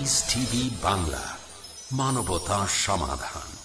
Piece TV Bangla মানবতা সমাধান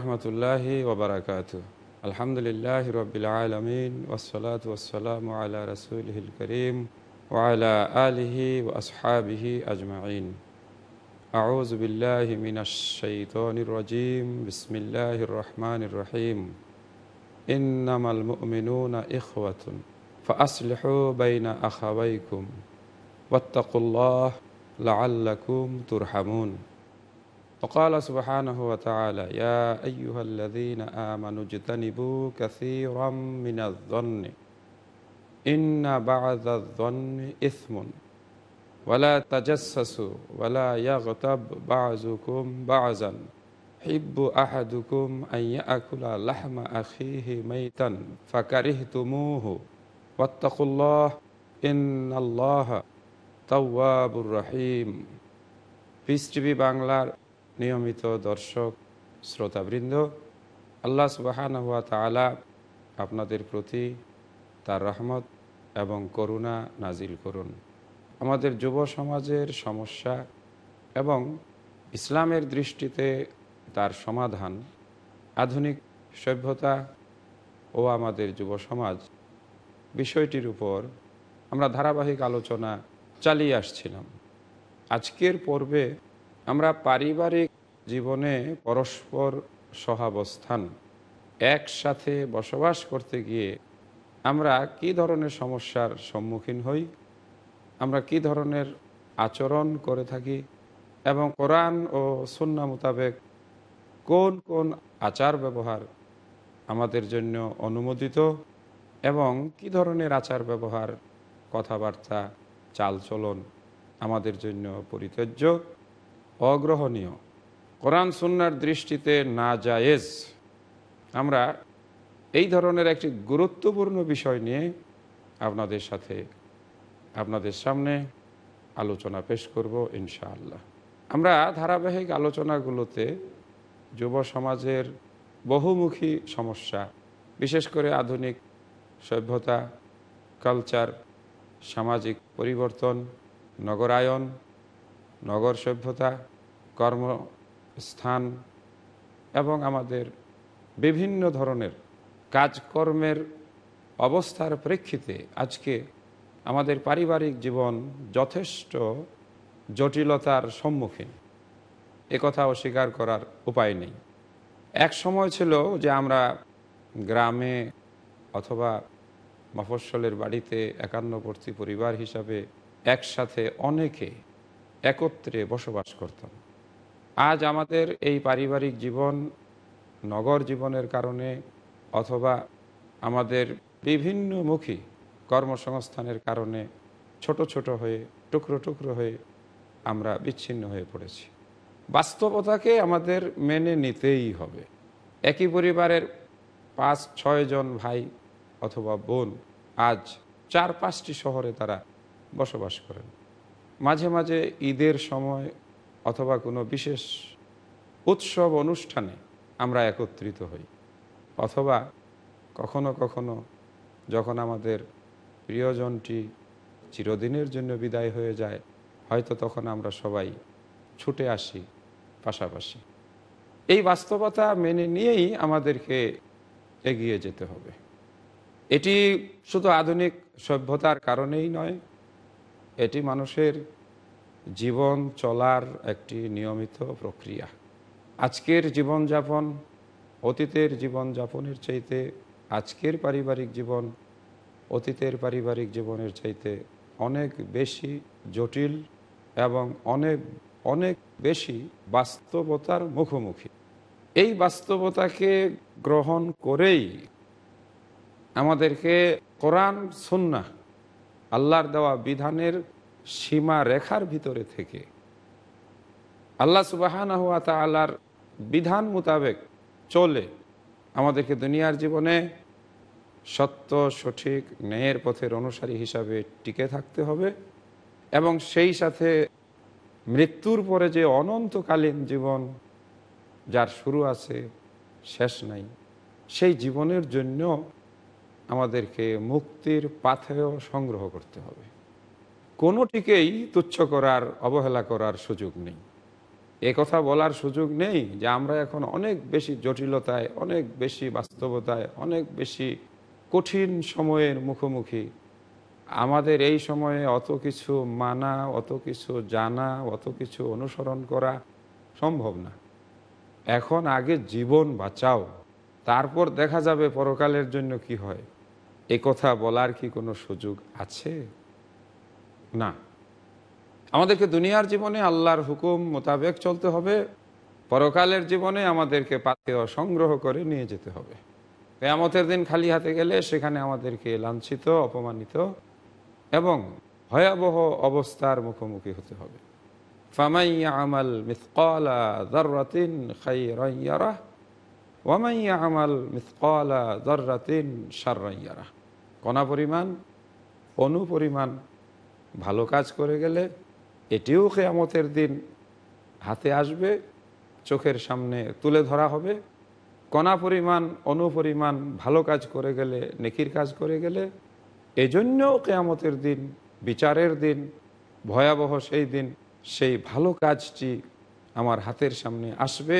ورحمة الله وبركاته. الحمد لله رب العالمين والصلاة والسلام على رسوله الكريم وعلى آله وأصحابه أجمعين. أعوذ بالله من الشيطان الرجيم. بسم الله الرحمن الرحيم. إنما المؤمنون إخوة فأصلحوا بين أخويكم واتقوا الله لعلكم ترحمون. وقال سبحانه وتعالى يا أيها الذين آمنوا اجتنبوا كثيرا من الظن إن بعض الظن إثم ولا تجسسوا ولا يغتب بعضكم بعضا حب أحدكم أن يأكل لحم أخيه ميتا فكرهتموه واتقوا الله إن الله تواب رحيم piece TV বাংলার নিয়মিত দর্শক, শ্রোতাবৃন্দ, আল্লাহ সুবাহান হুয়া তালা আপনাদের প্রতি তার রহমত এবং করুণা নাজিল করুন। আমাদের যুব সমাজের সমস্যা এবং ইসলামের দৃষ্টিতে তার সমাধান, আধুনিক সভ্যতা ও আমাদের যুব সমাজ বিষয়টির উপর আমরা ধারাবাহিক আলোচনা চালিয়ে আসছিলাম। আজকের পর্বে আমরা পারিবারিক জীবনে পরস্পর সহাবস্থান, একসাথে বসবাস করতে গিয়ে আমরা কি ধরনের সমস্যার সম্মুখীন হই, আমরা কি ধরনের আচরণ করে থাকি এবং কোরআন ও সন্না মোতাবেক কোন কোন আচার ব্যবহার আমাদের জন্য অনুমোদিত এবং কি ধরনের আচার ব্যবহার কথাবার্তা, চালচলন আমাদের জন্য পরিত্যাজ্য। অগ্রহণীয়। কোরআন সুন্নার দৃষ্টিতে না জায়েজ আমরা এই ধরনের একটি গুরুত্বপূর্ণ বিষয় নিয়ে আপনাদের সাথে, আপনাদের সামনে আলোচনা পেশ করব ইনশাআল্লাহ। আমরা ধারাবাহিক আলোচনাগুলোতে যুব সমাজের বহুমুখী সমস্যা, বিশেষ করে আধুনিক সভ্যতা, কালচার, সামাজিক পরিবর্তন, নগরায়ন, নগর সভ্যতা কর্মস্থান এবং আমাদের বিভিন্ন ধরনের কাজকর্মের অবস্থার প্রেক্ষিতে আজকে আমাদের পারিবারিক জীবন যথেষ্ট জটিলতার সম্মুখীন। কথা অস্বীকার করার উপায় নেই। এক সময় ছিল যে আমরা গ্রামে অথবা মফস্বলের বাড়িতে একান্নবর্তী পরিবার হিসাবে একসাথে অনেকে একত্রে বসবাস করতাম। আজ আমাদের এই পারিবারিক জীবন, নগর জীবনের কারণে অথবা আমাদের বিভিন্নমুখী কর্মসংস্থানের কারণে ছোট ছোট হয়ে, টুকরো টুকরো হয়ে আমরা বিচ্ছিন্ন হয়ে পড়েছি। বাস্তবতাকে আমাদের মেনে নিতেই হবে। একই পরিবারের পাঁচ ছয়জন ভাই অথবা বোন আজ চার পাঁচটি শহরে তারা বসবাস করেন। মাঝে মাঝে ঈদের সময় অথবা কোনো বিশেষ উৎসব অনুষ্ঠানে আমরা একত্রিত হই। অথবা কখনো কখনো যখন আমাদের প্রিয়জনটি চিরদিনের জন্য বিদায় হয়ে যায়, হয়তো তখন আমরা সবাই ছুটে আসি পাশাপাশি। এই বাস্তবতা মেনে নিয়েই আমাদেরকে এগিয়ে যেতে হবে। এটি শুধু আধুনিক সভ্যতার কারণেই নয়, এটি মানুষের জীবন চলার একটি নিয়মিত প্রক্রিয়া। আজকের জীবনযাপন, অতীতের জীবনযাপনের চাইতে আজকের পারিবারিক জীবন, অতীতের পারিবারিক জীবনের চাইতে অনেক বেশি জটিল এবং অনেক অনেক বেশি বাস্তবতার মুখোমুখি। এই বাস্তবতাকে গ্রহণ করেই আমাদেরকে কোরআন সুন্না আল্লাহর দেওয়া বিধানের সীমা রেখার ভিতরে থেকে। আল্লাহ সুবাহানা হুয়া তালার বিধান মোতাবেক চলে আমাদেরকে দুনিয়ার জীবনে সত্য, সঠিক, ন্যায়ের পথের অনুসারী হিসাবে টিকে থাকতে হবে এবং সেই সাথে মৃত্যুর পরে যে অনন্তকালীন জীবন, যার শুরু আছে, শেষ নাই, সেই জীবনের জন্য আমাদেরকে মুক্তির পাথেয় সংগ্রহ করতে হবে। কোনোটিকেই তুচ্ছ করার, অবহেলা করার সুযোগ নেই। এ কথা বলার সুযোগ নেই যে আমরা এখন অনেক বেশি জটিলতায়, অনেক বেশি বাস্তবতায়, অনেক বেশি কঠিন সময়ের মুখোমুখি। আমাদের এই সময়ে অত কিছু মানা, অত কিছু জানা, অত কিছু অনুসরণ করা সম্ভব না। এখন আগে জীবন বাঁচাও, তারপর দেখা যাবে পরকালের জন্য কি হয়। এ কথা বলার কি কোনো সুযোগ আছে? না। আমাদেরকে দুনিয়ার জীবনে আল্লাহর হুকুম মোতাবেক চলতে হবে। পরকালের জীবনে আমাদেরকে পাথেয় সংগ্রহ করে নিয়ে যেতে হবে। কেয়ামতের দিন খালি হাতে গেলে সেখানে আমাদেরকে লাঞ্ছিত, অপমানিত এবং ভয়াবহ অবস্থার মুখোমুখি হতে হবে। ফামাইয়া আমাল ওয়ামাইয়া আমাল কণা পরিমাণ, অনু পরিমাণ ভালো কাজ করে গেলে এটিও কেয়ামতের দিন হাতে আসবে, চোখের সামনে তুলে ধরা হবে। কণা পরিমাণ অনুপরিমাণ ভালো কাজ করে গেলে, নেকির কাজ করে গেলে এজন্য কেয়ামতের দিন, বিচারের দিন, ভয়াবহ সেই দিন, সেই ভালো কাজটি আমার হাতের সামনে আসবে,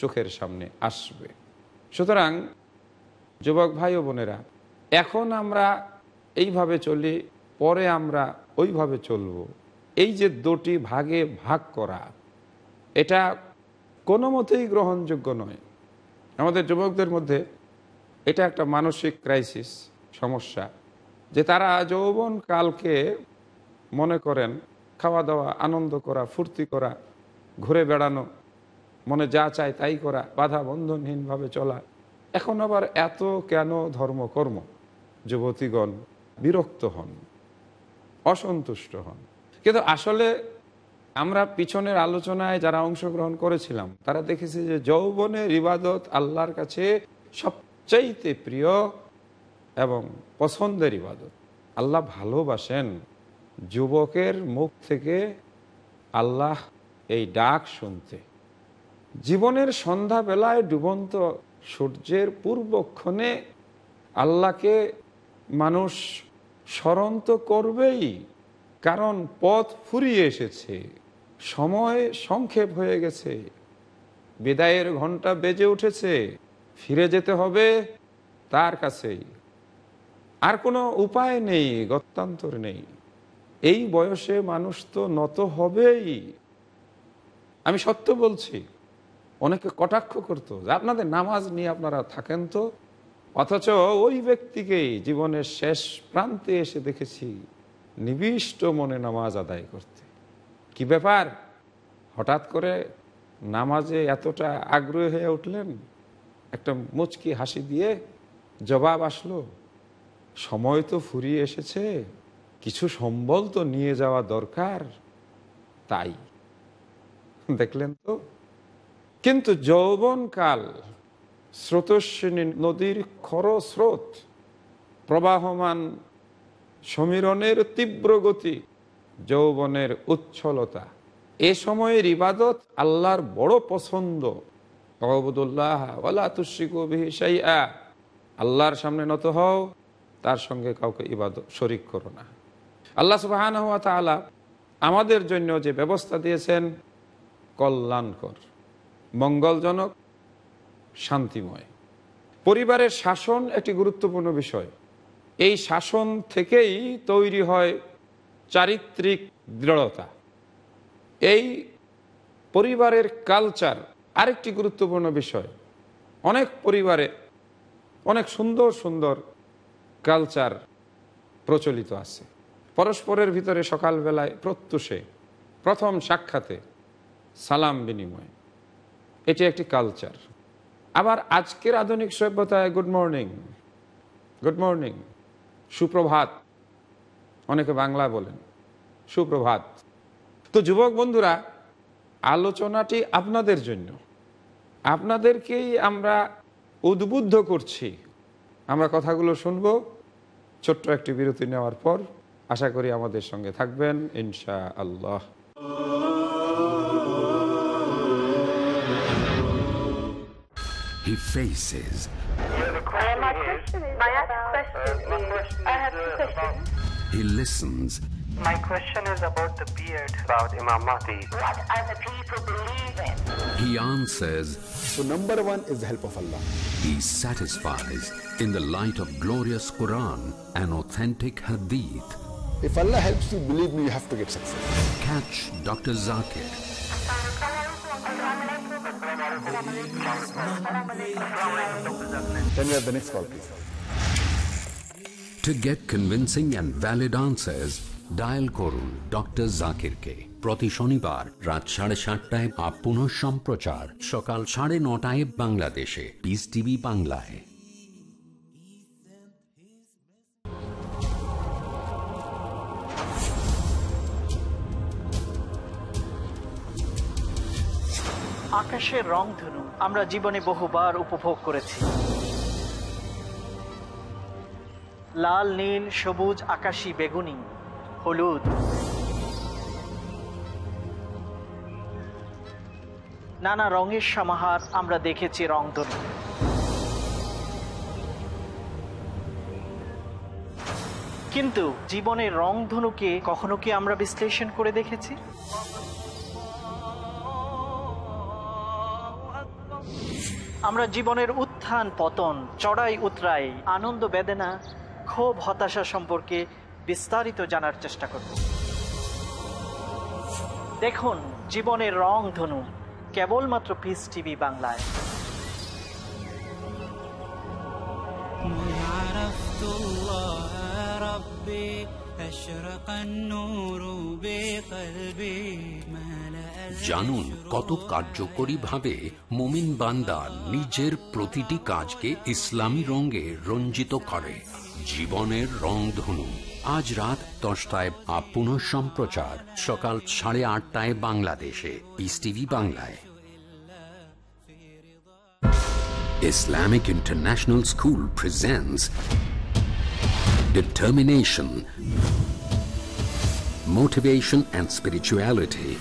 চোখের সামনে আসবে। সুতরাং যুবক ভাই ও বোনেরা, এখন আমরা এইভাবে চলি পরে আমরা ওইভাবে চলব। এই যে দুটি ভাগে ভাগ করা, এটা কোনো মতেই গ্রহণযোগ্য নয়। আমাদের যুবকদের মধ্যে এটা একটা মানসিক ক্রাইসিস সমস্যা, যে তারা যৌবন কালকে মনে করেন খাওয়া দাওয়া আনন্দ করা, ফুর্তি করা, ঘুরে বেড়ানো, মনে যা চায় তাই করা, বাধা বন্ধনহীনভাবে চলা। এখন আবার এত কেন ধর্মকর্ম? যুবতীগণ বিরক্ত হন। অসন্তুষ্ট হন। কিন্তু আসলে আমরা পিছনের আলোচনায় যারা অংশগ্রহণ করেছিলাম, তারা দেখেছি যে যৌবনের ইবাদত আল্লাহর কাছে সবচাইতে প্রিয় এবং পছন্দের ইবাদত। আল্লাহ ভালোবাসেন যুবকের মুখ থেকে আল্লাহ এই ডাক শুনতে। জীবনের সন্ধ্যাবেলায় ডুবন্ত সূর্যের পূর্বক্ষণে আল্লাহকে মানুষ স্মরণ তো করবেই, কারণ পথ ফুরিয়ে এসেছে, সময় সংক্ষেপ হয়ে গেছে, বিদায়ের ঘণ্টা বেজে উঠেছে, ফিরে যেতে হবে তার কাছেই। আর কোনো উপায় নেই, গত্যান্তর নেই। এই বয়সে মানুষ তো নত হবেই। আমি সত্য বলছি, অনেকে কটাক্ষ করতো যে আপনাদের নামাজ নিয়ে আপনারা থাকেন তো? অথচ ওই ব্যক্তিকেই জীবনের শেষ প্রান্তে এসে দেখেছি নিবিষ্ট মনে নামাজ আদায় করতে। কি ব্যাপার? হঠাৎ করে নামাজে এতটা আগ্রহী হয়ে উঠলেন? একটা মুচকি হাসি দিয়ে জবাব আসলো, সময় তো ফুরিয়ে এসেছে, কিছু সম্বল তো নিয়ে যাওয়া দরকার। তাই। দেখলেন তো? কিন্তু যৌবনকাল স্রোতস্বিনী নদীর খরস্রোত, প্রবাহমান সমীরণের তীব্র গতি, যৌবনের উচ্ছলতা। এ সময়ের ইবাদত আল্লাহর বড় পছন্দ। আল্লাহর সামনে নত হও, তার সঙ্গে কাউকে ইবাদত শরিক করো না। আল্লাহ সুবাহান হওয়া তালা আমাদের জন্য যে ব্যবস্থা দিয়েছেন, কল্যাণকর, মঙ্গলজনক শান্তিময়। পরিবারের শাসন একটি গুরুত্বপূর্ণ বিষয়। এই শাসন থেকেই তৈরি হয় চারিত্রিক দৃঢ়তা। এই পরিবারের কালচার আরেকটি গুরুত্বপূর্ণ বিষয়। অনেক পরিবারে অনেক সুন্দর সুন্দর কালচার প্রচলিত আছে। পরস্পরের ভিতরে সকালবেলায় প্রত্যুষে, প্রথম সাক্ষাতে সালাম বিনিময়। এটি একটি কালচার। আবার আজকের আধুনিক সভ্যতায় গুড মর্নিং গুড মর্নিং সুপ্রভাত, অনেকে বাংলা বলেন, সুপ্রভাত। তো যুবক বন্ধুরা, আলোচনাটি আপনাদের জন্য। আপনাদেরকেই আমরা উদ্বুদ্ধ করছি। আমরা কথাগুলো শুনব, ছোট্ট একটি বিরতি নেওয়ার পর। আশা করি আমাদের সঙ্গে থাকবেন ইনশা আল্লাহ He faces. My question is, my question is, I have two uh, questions. Uh, he listens. My question is about the beard. About Imam Mahdi. What other people believe in. He answers. So number one is the help of Allah. He satisfies in the light of glorious Quran and authentic Hadith. If Allah helps you, believe me, you have to get success. Catch Dr. Zakir Then we have the next call, please. to get convincing and valid answers. Dial করুন doctor জাকিরকে প্রতি শনিবার রাত সাড়ে সাতটায় up সম্প্রচার সকাল সাড়ে নটায় বাংলাদেশে পিস টিভি বাংলায় আকাশের রংধনু আমরা জীবনে বহুবার উপভোগ করেছি। লাল, নীল, সবুজ, আকাশি, বেগুনি, হলুদ। নানা রঙের সমাহার আমরা দেখেছি রংধনু কিন্তু জীবনের রংধনুকে কখনো কি আমরা বিশ্লেষণ করে দেখেছি? আমরা জীবনের উত্থান পতন চড়াই উতরাই আনন্দ বেদনা ক্ষোভ হতাশা সম্পর্কে বিস্তারিত জানার চেষ্টা করব দেখুন জীবনের রং ধনু কেবলমাত্র পিস টিভি বাংলায় عرفت الله ربي জানুন কত কার্যকরী ভাবে মোমিন বান্দা নিজের প্রতিটি কাজকে ইসলামী রঙে রঞ্জিত করে। জীবনের রং ধনু। আজ রাত দশটায় আপন সম্প্রচার। সকাল সাড়ে আটটায় বাংলাদেশে। ইস টিভি বাংলায়। Islamic International School presents Determination, Motivation and Spirituality.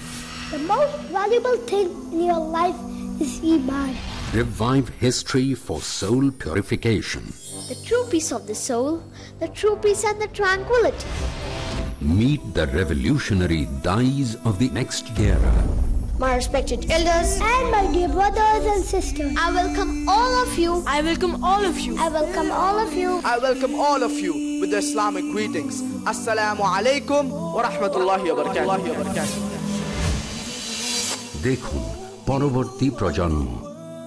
The most valuable thing in your life is Iman. Revive history for soul purification. The true peace of the soul, the true peace and the tranquility. Meet the revolutionary dyes of the next era My respected elders and my dear brothers and sisters, I welcome all of you. I welcome all of you. I welcome all of you. I welcome all of you with the Islamic greetings. Assalamu alaikum wa rahmatullahi wa barakatuh. দেখুন পরবর্তী প্রজন্ম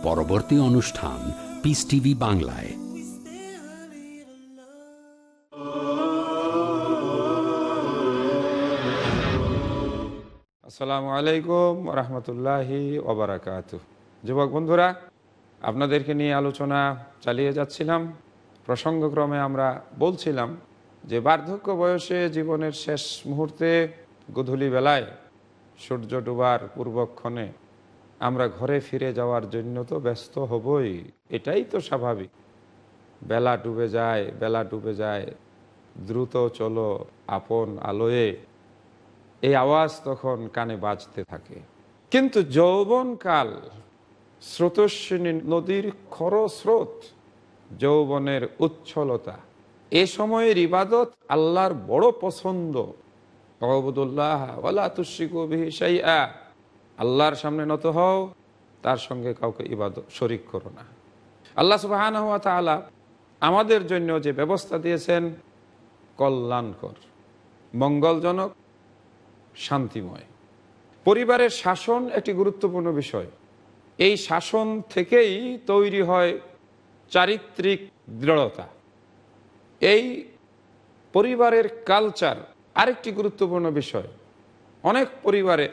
পরবর্তী অনুষ্ঠান piece TV বাংলায় আসসালামু আলাইকুম রহমতুল্লাহি ওবরাকাত যুবক বন্ধুরা, আপনাদেরকে নিয়ে আলোচনা চালিয়ে যাচ্ছিলাম। প্রসঙ্গক্রমে আমরা বলছিলাম যে বার্ধক্য বয়সে জীবনের শেষ মুহূর্তে গধূলি বেলায় সূর্য ডুবার পূর্বক্ষণে আমরা ঘরে ফিরে যাওয়ার জন্য তো ব্যস্ত হবই, এটাই তো স্বাভাবিক। বেলা ডুবে যায়, বেলা ডুবে যায়, দ্রুত চলো আপন আলোয়ে। এই আওয়াজ তখন কানে বাজতে থাকে। কিন্তু যৌবনকাল স্রোতস্বিনী নদীর খরস্রোত, যৌবনের উচ্ছলতা, এ সময়ের ইবাদত আল্লাহর বড় পছন্দ। অবদুল্লাহ ওলা শাইআ, আল্লাহর সামনে নত হও, তার সঙ্গে কাউকে ইবাদত শরিক করো না। আল্লাহ সুবাহান হাত তাআলা আমাদের জন্য যে ব্যবস্থা দিয়েছেন, কল্যাণকর, মঙ্গলজনক শান্তিময়। পরিবারের শাসন একটি গুরুত্বপূর্ণ বিষয়। এই শাসন থেকেই তৈরি হয় চারিত্রিক দৃঢ়তা। এই পরিবারের কালচার আরেকটি গুরুত্বপূর্ণ বিষয়। অনেক পরিবারে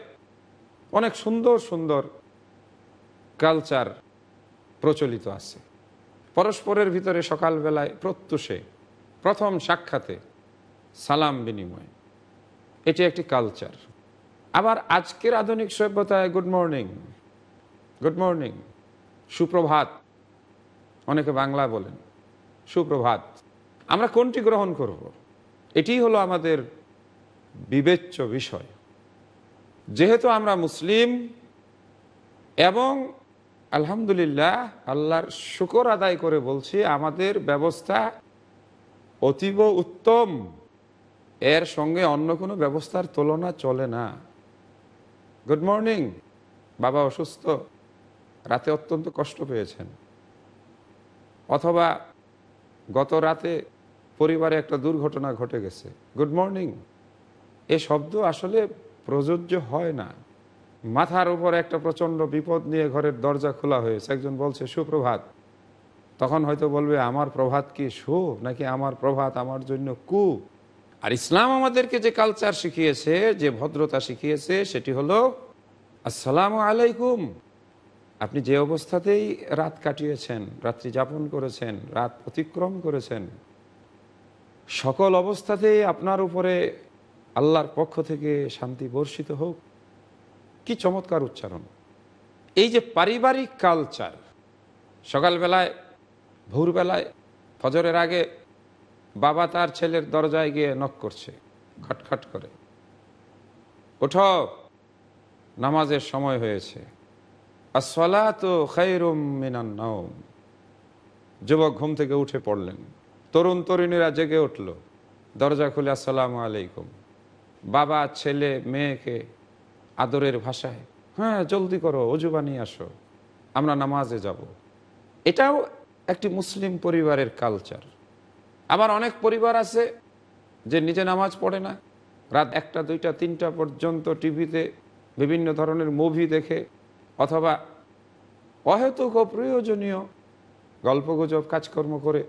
অনেক সুন্দর সুন্দর কালচার প্রচলিত আছে। পরস্পরের ভিতরে সকালবেলায় প্রত্যুষে, প্রথম সাক্ষাতে সালাম বিনিময়। এটি একটি কালচার আবার আজকের আধুনিক সভ্যতায় গুড মর্নিং গুড মর্নিং সুপ্রভাত, অনেকে বাংলা বলেন, সুপ্রভাত, আমরা কোনটি গ্রহণ করব? এটি হলো আমাদের বিবেচ্য বিষয়। যেহেতু আমরা মুসলিম এবং আলহামদুলিল্লাহ আল্লাহর শুকর আদায় করে বলছি, আমাদের ব্যবস্থা অতীব উত্তম। এর সঙ্গে অন্য কোনো ব্যবস্থার তুলনা চলে না। গুড মর্নিং বাবা অসুস্থ। রাতে অত্যন্ত কষ্ট পেয়েছেন। অথবা গত রাতে পরিবারে একটা দুর্ঘটনা ঘটে গেছে। গুড মর্নিং এ শব্দ আসলে প্রযোজ্য হয় না। মাথার উপর একটা প্রচণ্ড বিপদ নিয়ে ঘরের দরজা খোলা হয়েছে। একজন বলছে, সুপ্রভাত। তখন হয়তো বলবে, আমার প্রভাত কি সু নাকি আমার প্রভাত আমার জন্য কু? আর ইসলাম আমাদেরকে যে কালচার শিখিয়েছে, যে ভদ্রতা শিখিয়েছে, সেটি হলো, আসসালামু আলাইকুম, আপনি যে অবস্থাতেই রাত কাটিয়েছেন, রাত্রি যাপন করেছেন, রাত অতিক্রম করেছেন, সকল অবস্থাতেই আপনার উপরে আল্লাহর পক্ষ থেকে শান্তি বর্ষিত হোক, কি চমৎকার উচ্চারণ। এই যে পারিবারিক কালচার সকালবেলায়, ভোরবেলায়, ফজরের আগে বাবা তার ছেলের দরজায় গিয়ে নক করছে খটখট করে। ওঠো, নামাজের সময় হয়েছে। আসলা তো খৈরুম যুবক ঘুম থেকে উঠে পড়লেন। তরুণ তরুণীরা জেগে উঠল। দরজা খুলে, আসসালামু আলাইকুম। বাবা, ছেলে, মেয়েকে আদরের ভাষায় হ্যাঁ জলদি করো, অজু বানিয়ে আসো, আমরা নামাজে যাব। এটাও একটি মুসলিম পরিবারের কালচার আবার অনেক পরিবার আছে যে নিজে নামাজ পড়ে না। রাত একটা, দুইটা, তিনটা পর্যন্ত টিভিতে বিভিন্ন ধরনের মুভি দেখে অথবা অহেতুক অপ্রয়োজনীয় গল্পগুজব, কাজকর্ম করে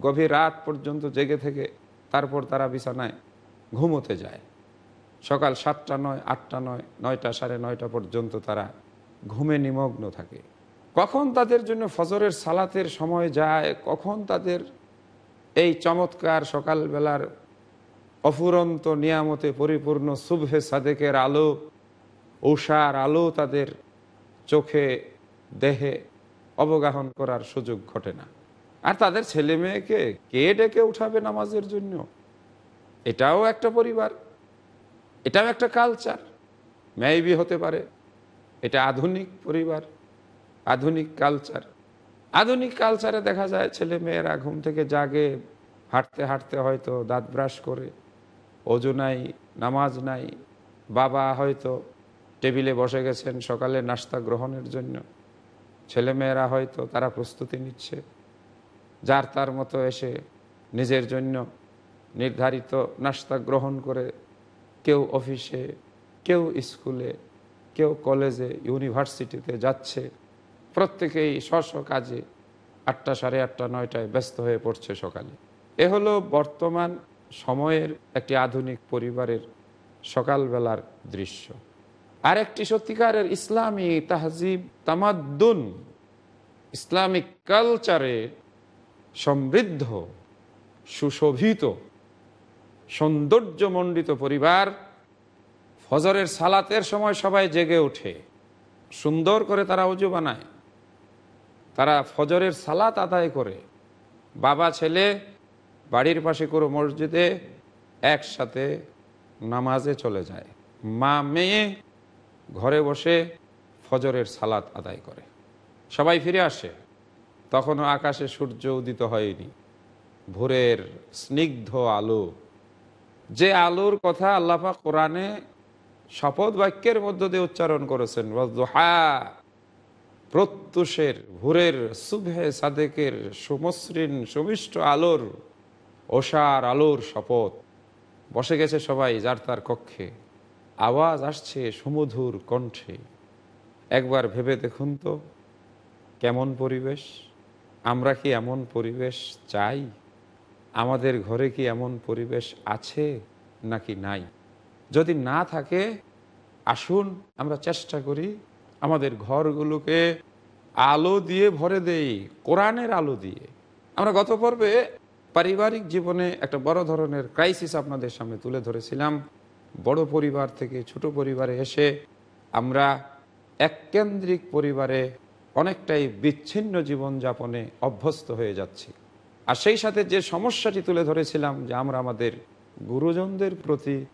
গভীর রাত পর্যন্ত জেগে থেকে তারপর তারা বিছানায় ঘুমোতে যায়। সকাল সাতটা নয়, আটটা নয়, নয়টা সাড়ে নয়টা পর্যন্ত তারা ঘুমে নিমগ্ন থাকে। কখন তাদের জন্য ফজরের সালাতের সময় যায়, কখন তাদের এই চমৎকার সকালবেলার অফুরন্ত নিয়ামতে পরিপূর্ণ শুভে সাদেকের আলো, ঊষার আলো তাদের চোখে, দেহে অবগাহন করার সুযোগ ঘটে না। আর তাদের ছেলে মেয়েকে কে ডেকে উঠাবে নামাজের জন্য? এটাও একটা পরিবার, এটাও একটা কালচার ম্যাইবি হতে পারে, এটা আধুনিক পরিবার, আধুনিক কালচার আধুনিক কালচারে দেখা যায় ছেলে মেয়েরা ঘুম থেকে জাগে, হাঁটতে হাঁটতে হয়তো দাঁত ব্রাশ করে, অজু নাই, নামাজ নাই, বাবা হয়তো টেবিলে বসে গেছেন সকালে নাস্তা গ্রহণের জন্য। ছেলেমেয়েরা হয়তো তারা প্রস্তুতি নিচ্ছে। যার তার মতো এসে নিজের জন্য নির্ধারিত নাস্তা গ্রহণ করে কেউ অফিসে, কেউ স্কুলে, কেউ কলেজে, ইউনিভার্সিটিতে যাচ্ছে। প্রত্যেকেই স্ব কাজে আটটা সাড়ে আটটা, নয়টায় ব্যস্ত হয়ে পড়ছে সকালে। এ হলো বর্তমান সময়ের একটি আধুনিক পরিবারের সকালবেলার দৃশ্য। আর একটি সত্যিকারের ইসলামী তাহজিব, তামাদ্দুন, ইসলামিক কালচারে সমৃদ্ধ, সুশোভিত, সৌন্দর্যমণ্ডিত পরিবার ফজরের সালাতের সময় সবাই জেগে ওঠে। সুন্দর করে তারা উজু বানায়। তারা ফজরের সালাত আদায় করে। বাবা, ছেলে, বাড়ির পাশে কোনো মসজিদে একসাথে নামাজে চলে যায়। মা, মেয়ে ঘরে বসে ফজরের সালাত আদায় করে। সবাই ফিরে আসে। তখনও আকাশে সূর্য উদিত হয়নি। ভোরের স্নিগ্ধ আলো। যে আলোর কথা আল্লাপা কোরআনে শপথ বাক্যের মধ্য দিয়ে উচ্চারণ করেছেন হা প্রত্যুষের, ভোরের শুভে সাদেকের, সুমসৃণ, সুমিষ্ট আলোর, ওষার আলোর শপথ। বসে গেছে সবাই যার তার কক্ষে। আওয়াজ আসছে সুমধুর কণ্ঠে। একবার ভেবে দেখুন তো, কেমন পরিবেশ? আমরা কি এমন পরিবেশ চাই? আমাদের ঘরে কি এমন পরিবেশ আছে নাকি নাই? যদি না থাকে, আসুন আমরা চেষ্টা করি আমাদের ঘরগুলোকে আলো দিয়ে ভরে দেই, কোরআনের আলো দিয়ে। আমরা গত পর্বে পারিবারিক জীবনে একটা বড় ধরনের ক্রাইসিস আপনাদের সামনে তুলে ধরেছিলাম। বড় পরিবার থেকে ছোট পরিবারে এসে আমরা এককেন্দ্রিক পরিবারে অনেকটাই বিচ্ছিন্ন জীবনযাপনে অভ্যস্ত হয়ে যাচ্ছি। আর সেই সাথে যে সমস্যাটি তুলে ধরেছিলাম যে আমরা আমাদের গুরুজনদের প্রতি,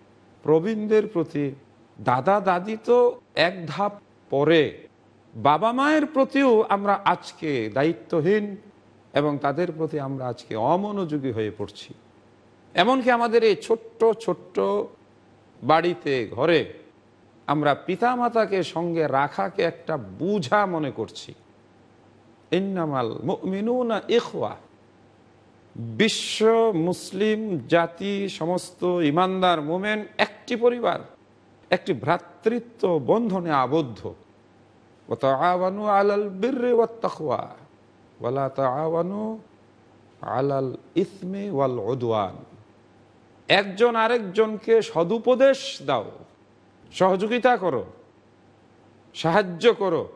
প্রবীণদের প্রতি দাদা দাদি তো এক ধাপ পরে বাবা মায়ের প্রতিও আমরা আজকে দায়িত্বহীন এবং তাদের প্রতি আমরা আজকে অমনোযোগী হয়ে পড়ছি। এমনকি আমাদের এই ছোট্ট ছোট্ট বাড়িতে, ঘরে আমরা পিতামাতাকে সঙ্গে রাখাকে একটা বুঝা মনে করছি। ইন্নামাল মিনুনা ইখওয়া। বিশ্ব, মুসলিম, জাতি, সমস্ত ইমানদার মোমেন একটি পরিবার, একটি ভ্রাতৃত্ব বন্ধনে আবদ্ধ। আওয়ানু আলাল বীর্রে ওয়াত্তাকওয়া ওয়ালা তাআওয়ানু আলাল ইসমি ওয়াল উদওয়ান। একজন আরেকজনকে সদুপদেশ দাও, সহযোগিতা করো, সাহায্য করো,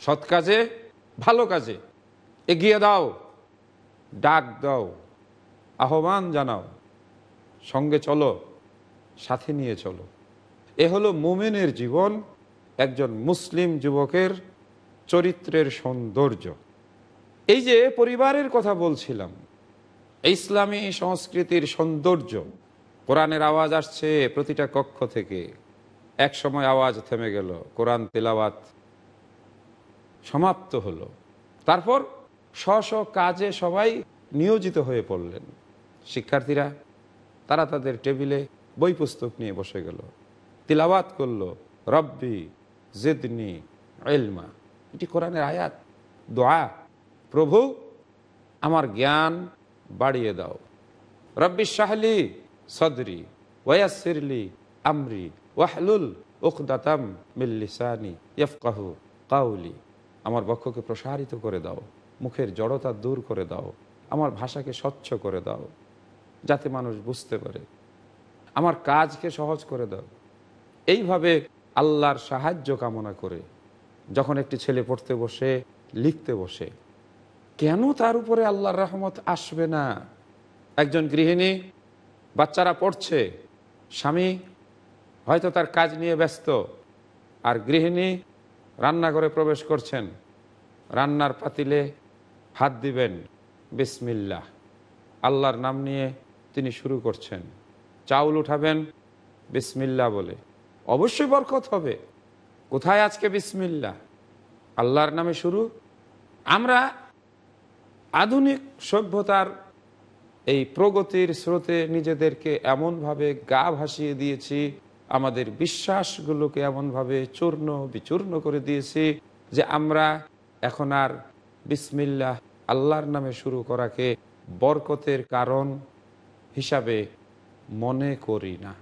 সৎ কাজে, ভালো কাজে, এগিয়ে দাও, ডাক দাও, আহ্বান জানাও, সঙ্গে চলো, সাথে নিয়ে চলো। এ হলো মোমেনের জীবন। একজন মুসলিম যুবকের চরিত্রের সৌন্দর্য। এই যে পরিবারের কথা বলছিলাম, ইসলামী সংস্কৃতির সৌন্দর্য, কোরআনের আওয়াজ আসছে প্রতিটা কক্ষ থেকে। এক সময় আওয়াজ থেমে গেল, কোরআন তেলাওয়াত সমাপ্ত হলো। তারপর স্ব স্ব কাজে সবাই নিয়োজিত হয়ে পড়লেন। শিক্ষার্থীরা, তারা তাদের টেবিলে বই পুস্তক নিয়ে বসে গেল। তিলাওয়াত করল, রব্বি জেদনি এলমা এটি কোরআনের আয়াত। দোয়া, প্রভু, আমার জ্ঞান বাড়িয়ে দাও। রব্বি শাহলি সদরি ওয়াসিরলি আমরি, ওয়াহলুল উকদাতাম মিল্লিসানি ইয়ফকাহু কাউলি। আমার বক্ষকে প্রসারিত করে দাও, মুখের জড়তা দূর করে দাও, আমার ভাষাকে স্বচ্ছ করে দাও, যাতে মানুষ বুঝতে পারে। আমার কাজকে সহজ করে দাও। এইভাবে আল্লাহর সাহায্য কামনা করে যখন একটি ছেলে পড়তে বসে, লিখতে বসে, কেন তার উপরে আল্লাহর রহমত আসবে না? একজন গৃহিণী, বাচ্চারা পড়ছে, স্বামী হয়তো তার কাজ নিয়ে ব্যস্ত, আর গৃহিণী রান্নাঘরে প্রবেশ করছেন, রান্নার পাতিলে হাত দিবেন, বিসমিল্লাহ, আল্লাহর নাম নিয়ে তিনি শুরু করছেন, চাউল উঠাবেন বিসমিল্লা বলে। অবশ্যই বরকত হবে। কোথায় আজকে বিসমিল্লা আল্লাহর নামে শুরু। আমরা আধুনিক সভ্যতার এই প্রগতির স্রোতে নিজেদেরকে এমনভাবে গা ভাসিয়ে দিয়েছি, আমাদের বিশ্বাসগুলোকে এমনভাবে চূর্ণ বিচূর্ণ করে দিয়েছি যে আমরা এখন আর বিসমিল্লাহ আল্লাহর নামে শুরু করাকে বরকতের কারণ হিসাবে মনে করি না।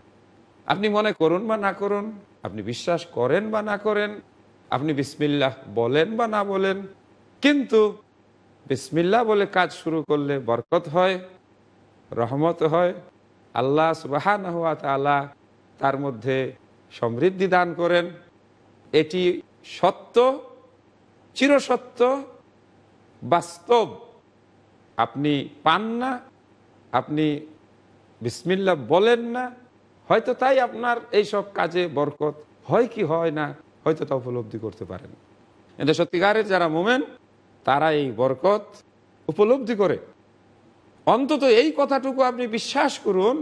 আপনি মনে করুন বা না করুন, আপনি বিশ্বাস করেন বা না করেন, আপনি বিসমিল্লাহ বলেন বা না বলেন, কিন্তু বিসমিল্লাহ বলে কাজ শুরু করলে বরকত হয়, রহমত হয়, আল্লাহ সুবাহান হুয়া তালা তার মধ্যে সমৃদ্ধি দান করেন। এটি সত্য, চিরসত্য, বাস্তব। আপনি পান না, আপনি বিসমিল্লা বলেন না হয়তো তাই আপনার এই সব কাজে বরকত। হয় কি হয় না, হয়তো তা উপলব্ধি করতে পারেন। এটা সত্যিকারের যারা মোমেন, তারা এই বরকত উপলব্ধি করে। অন্তত এই কথাটুকু আপনি বিশ্বাস করুন,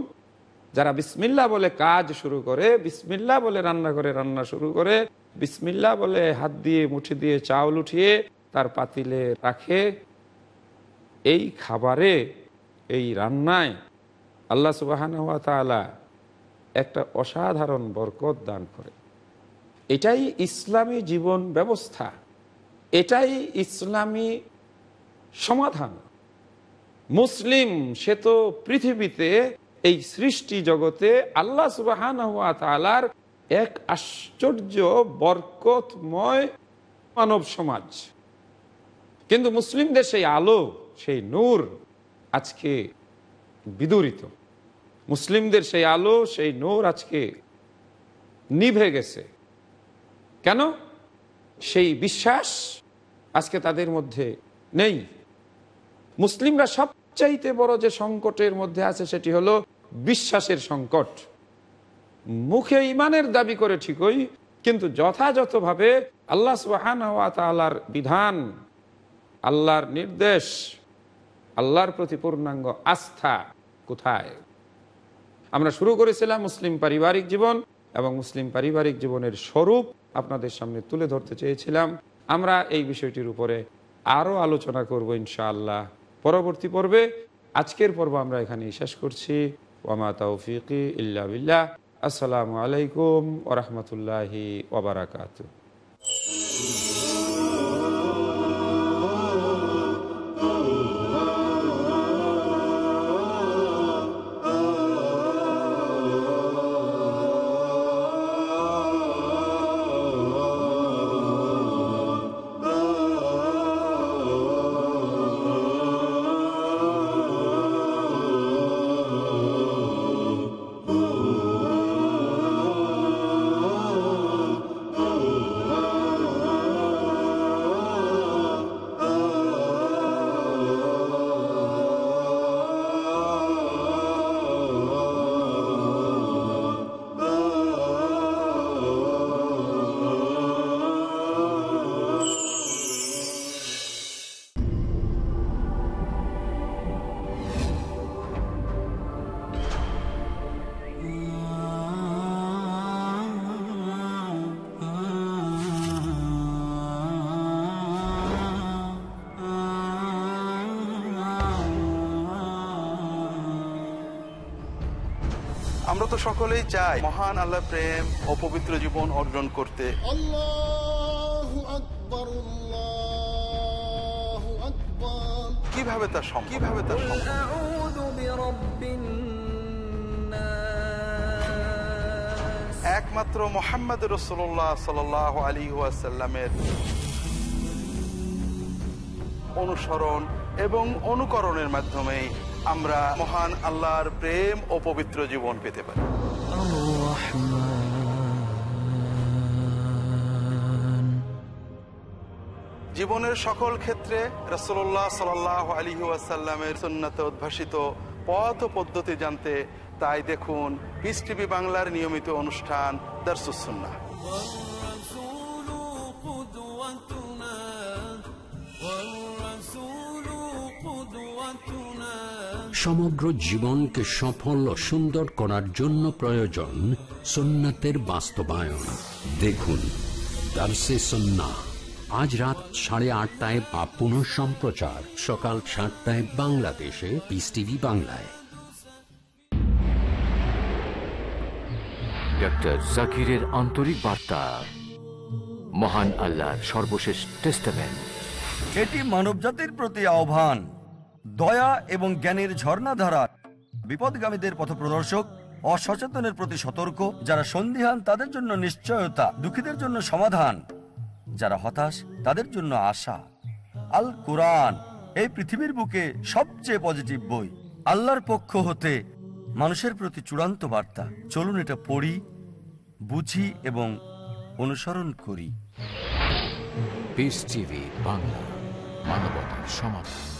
যারা বিসমিল্লা বলে কাজ শুরু করে বিসমিল্লা বলে রান্না করে, রান্না শুরু করে বিসমিল্লা বলে হাত দিয়ে মুঠি দিয়ে চাউল উঠিয়ে তার পাতিলে রাখে, এই খাবারে, এই রান্নায় আল্লাহ সুবাহান তালা একটা অসাধারণ বরকত দান করে। এটাই ইসলামী জীবন ব্যবস্থা। এটাই ইসলামী সমাধান। মুসলিম, সে তো পৃথিবীতে এই সৃষ্টি জগতে আল্লাহ সুবাহান তালার এক আশ্চর্য বরকতময় মানব সমাজ। কিন্তু মুসলিমদের সেই আলো, সেই নূর আজকে বিদূরিত। মুসলিমদের সেই আলো, সেই নোর আজকে নিভে গেছে। কেন? সেই বিশ্বাস আজকে তাদের মধ্যে নেই। মুসলিমরা সবচাইতে বড় যে সংকটের মধ্যে আছে সেটি হলো বিশ্বাসের সংকট। মুখে ইমানের দাবি করে ঠিকই, কিন্তু যথাযথভাবে আল্লাহ সুবাহান তালার বিধান, আল্লাহর নির্দেশ, আল্লাহর প্রতি পূর্ণাঙ্গ আস্থা কোথায়? আমরা শুরু করেছিলাম মুসলিম পারিবারিক জীবন এবং মুসলিম পারিবারিক জীবনের স্বরূপ আপনাদের সামনে তুলে ধরতে চেয়েছিলাম। আমরা এই বিষয়টির উপরে আরও আলোচনা করব ইনশাআল্লাহ। পরবর্তী পর্বে আজকের পর্ব আমরা এখানেই শেষ করছি। ওয়ামা তৌফিকি ইল্লা বিল্লাহ। আসসালামু আলাইকুম ওরহমতুল্লাহি ওবরাকাতু আমরা তো সকলেই চাই মহান আল্লাহ প্রেম ও পবিত্র জীবন অর্জন করতে। কীভাবে তা সম্ভব? কীভাবে তা একমাত্র মোহাম্মদ রসোল্লাহ সাল আলী ওয়াসাল্লামের অনুসরণ এবং অনুকরণের মাধ্যমে আমরা মহান আল্লাহর প্রেম ও পবিত্র জীবন পেতে পারি। জীবনের সকল ক্ষেত্রে রসোল্লাহ সাল আলী ওয়াসাল্লামের সুন্নাতে উদ্ভাসিত পথ পদ্ধতি জানতে তাই দেখুন পিস টিভি বাংলার নিয়মিত অনুষ্ঠান দারসুসন্না সমগ্র জীবনকে সফল ও সুন্দর করার জন্য প্রয়োজন সুন্নাতের বাস্তবায়ন। দেখুন দার্সে সন্না। আজ রাত সাড়ে আটটায় বা পুনঃ সম্প্রচার। সকাল সাতটায় বাংলাদেশে। পিস টিভি বাংলায়। ডক্টর জাকিরের আন্তরিক বার্তা। মহান আল্লাহর সর্বশেষ টেস্টামেন্ট এটি মানবজাতির প্রতি আহ্বান। দয়া এবং জ্ঞানের ঝর্ণাধারা বিপদগামীদের পথপ্রদর্শক, অসচেতনের প্রতি সতর্ক, যারা সন্দিহান, তাদের জন্য নিশ্চয়তা, দুঃখীদের জন্য সমাধান, যারা হতাশ, তাদের জন্য আশা। আল কোরআন, এই পৃথিবীর বুকে সবচেয়ে পজিটিভ বই। আল্লাহর পক্ষ হতে মানুষের প্রতি চূড়ান্ত বার্তা। চলুন এটা পড়ি, বুঝি এবং অনুসরণ করি। বাংলা মানবতার সমাধান